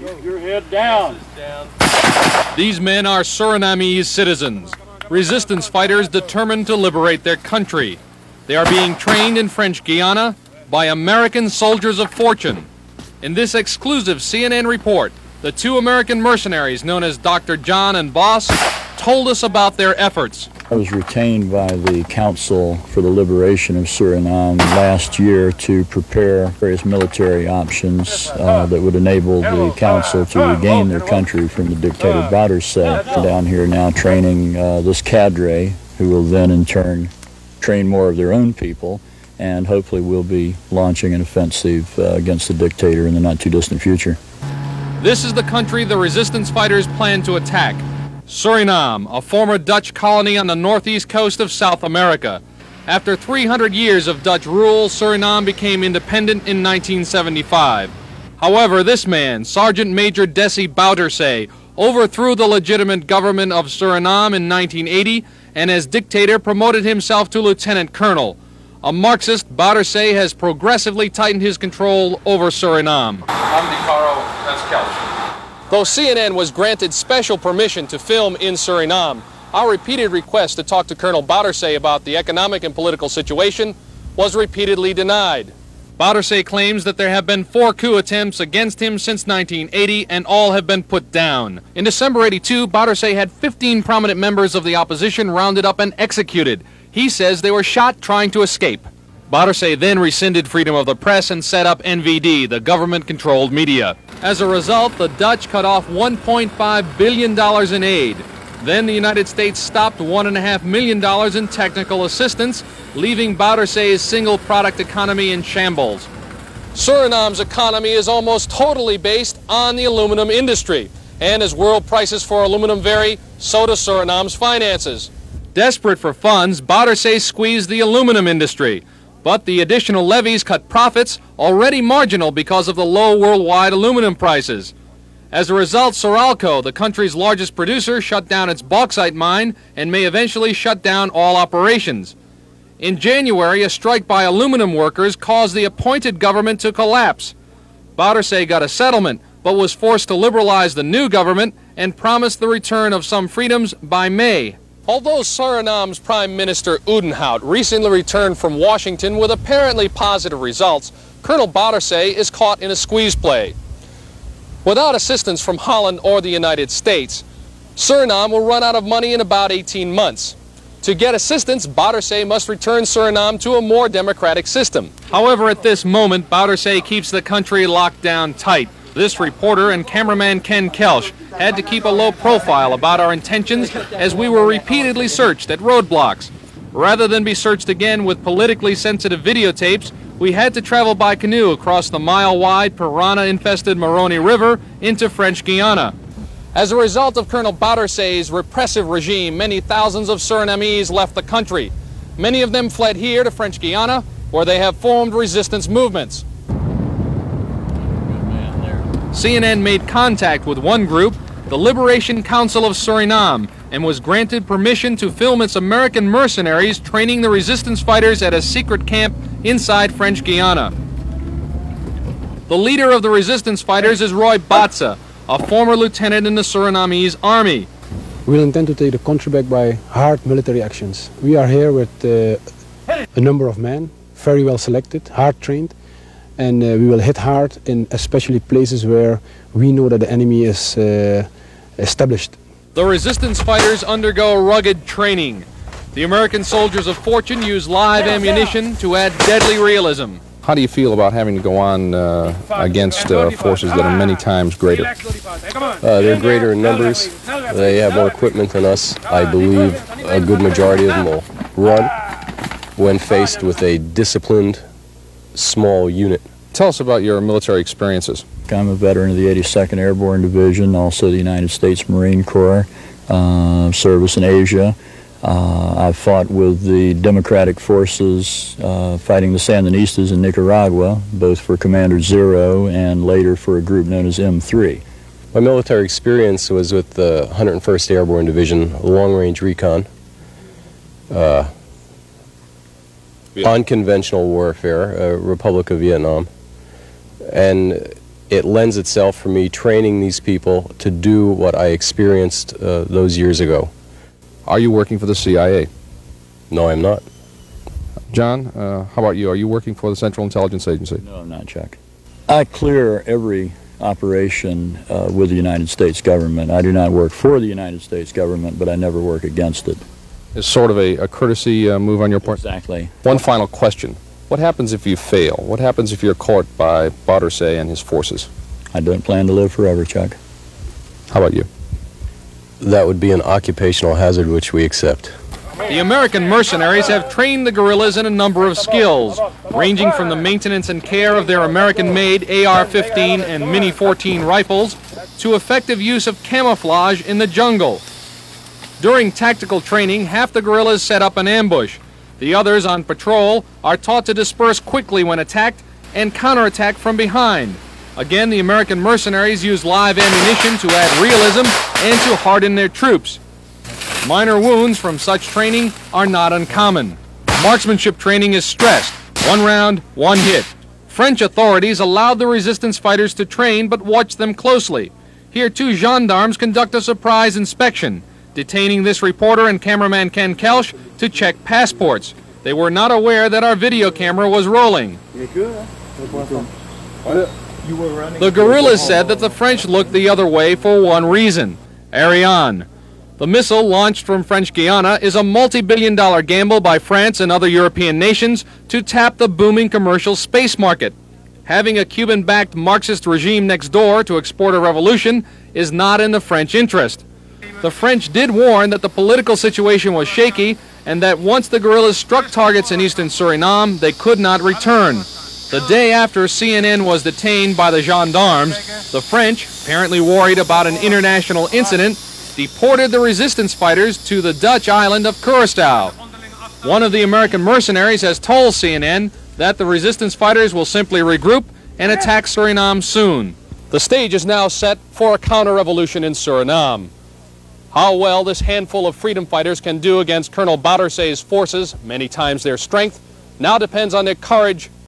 Your head down. These men are Surinamese citizens, resistance fighters determined to liberate their country. They are being trained in French Guiana by American soldiers of fortune. In this exclusive CNN report, the two American mercenaries known as Dr. John and Boss told us about their efforts. I was retained by the Council for the Liberation of Suriname last year to prepare various military options uh, that would enable the Council to regain their country from the dictator Bouterse. Down here now training uh, this cadre, who will then in turn train more of their own people, and hopefully we'll be launching an offensive uh, against the dictator in the not too distant future. This is the country the resistance fighters plan to attack. Suriname, a former Dutch colony on the northeast coast of South America. After 300 years of Dutch rule, Suriname became independent in 1975. However, this man, Sergeant Major Desi Bouterse, overthrew the legitimate government of Suriname in 1980 and as dictator promoted himself to lieutenant colonel. A Marxist, Bouterse has progressively tightened his control over Suriname. Though CNN was granted special permission to film in Suriname, our repeated request to talk to Colonel Bouterse about the economic and political situation was repeatedly denied. Bouterse claims that there have been four coup attempts against him since 1980 and all have been put down. In December 82, Bouterse had 15 prominent members of the opposition rounded up and executed. He says they were shot trying to escape. Bouterse then rescinded freedom of the press and set up NVD, the government-controlled media. As a result, the Dutch cut off $1.5 billion in aid. Then the United States stopped $1.5 million in technical assistance, leaving Bouterse's single-product economy in shambles. Suriname's economy is almost totally based on the aluminum industry. And as world prices for aluminum vary, so do Suriname's finances. Desperate for funds, Bouterse squeezed the aluminum industry. But the additional levies cut profits, already marginal because of the low worldwide aluminum prices. As a result, Suralco, the country's largest producer, shut down its bauxite mine and may eventually shut down all operations. In January, a strike by aluminum workers caused the appointed government to collapse. Bouterse got a settlement, but was forced to liberalize the new government and promised the return of some freedoms by May. Although Suriname's Prime Minister Udenhout recently returned from Washington with apparently positive results, Colonel Bouterse is caught in a squeeze play. Without assistance from Holland or the United States, Suriname will run out of money in about 18 months. To get assistance, Bouterse must return Suriname to a more democratic system. However, at this moment, Bouterse keeps the country locked down tight. This reporter and cameraman Ken Kelsch had to keep a low profile about our intentions as we were repeatedly searched at roadblocks. Rather than be searched again with politically sensitive videotapes, we had to travel by canoe across the mile-wide piranha-infested Maroni River into French Guiana. As a result of Colonel Bouterse's repressive regime, many thousands of Surinamese left the country. Many of them fled here to French Guiana, where they have formed resistance movements. CNN made contact with one group, the Liberation Council of Suriname, and was granted permission to film its American mercenaries training the resistance fighters at a secret camp inside French Guiana. The leader of the resistance fighters is Roy Bottse, a former lieutenant in the Surinamese army. We intend to take the country back by hard military actions. We are here with uh, a number of men, very well selected, hard trained, and uh, we will hit hard in especially places where we know that the enemy is uh, established. The resistance fighters undergo rugged training. The American soldiers of fortune use live ammunition to add deadly realism. How do you feel about having to go on uh, against uh, forces that are many times greater? Uh, they're greater in numbers. They have more equipment than us. I believe a good majority of them will run when faced with a disciplined, small unit. Tell us about your military experiences. I'm a veteran of the 82nd Airborne Division, also the United States Marine Corps, uh, service in Asia. Uh, I've fought with the Democratic forces uh, fighting the Sandinistas in Nicaragua, both for Commander Zero and later for a group known as M3. My military experience was with the 101st Airborne Division, Long Range Recon, uh, unconventional warfare, uh, Republic of Vietnam. And it lends itself for me training these people to do what I experienced uh, those years ago. Are you working for the CIA? No, I'm not. John, uh, how about you? Are you working for the Central Intelligence Agency? No, I'm not, Chuck. I clear every operation uh, with the United States government. I do not work for the United States government, but I never work against it. It's sort of a, a courtesy uh, move on your part. Exactly. One final question. What happens if you fail? What happens if you're caught by Bouterse and his forces? I don't plan to live forever, Chuck. How about you? That would be an occupational hazard which we accept. The American mercenaries have trained the guerrillas in a number of skills, ranging from the maintenance and care of their American-made AR-15 and Mini-14 rifles to effective use of camouflage in the jungle. During tactical training, half the guerrillas set up an ambush. The others on patrol are taught to disperse quickly when attacked and counterattack from behind. Again, the American mercenaries use live ammunition to add realism and to harden their troops. Minor wounds from such training are not uncommon. Marksmanship training is stressed. One round, one hit. French authorities allowed the resistance fighters to train but watched them closely. Here, two gendarmes conduct a surprise inspection, detaining this reporter and cameraman Ken Kelsch to check passports. They were not aware that our video camera was rolling. The guerrillas said that the French looked the other way for one reason Ariane. The missile launched from French Guiana is a multi billion dollar gamble by France and other European nations to tap the booming commercial space market. Having a Cuban backed Marxist regime next door to export a revolution is not in the French interest. The French did warn that the political situation was shaky and that once the guerrillas struck targets in eastern Suriname, they could not return. The day after CNN was detained by the gendarmes, the French, apparently worried about an international incident, deported the resistance fighters to the Dutch island of Curacao. One of the American mercenaries has told CNN that the resistance fighters will simply regroup and attack Suriname soon. The stage is now set for a counter-revolution in Suriname. How well this handful of freedom fighters can do against Colonel Bouterse's forces, many times their strength, now depends on their courage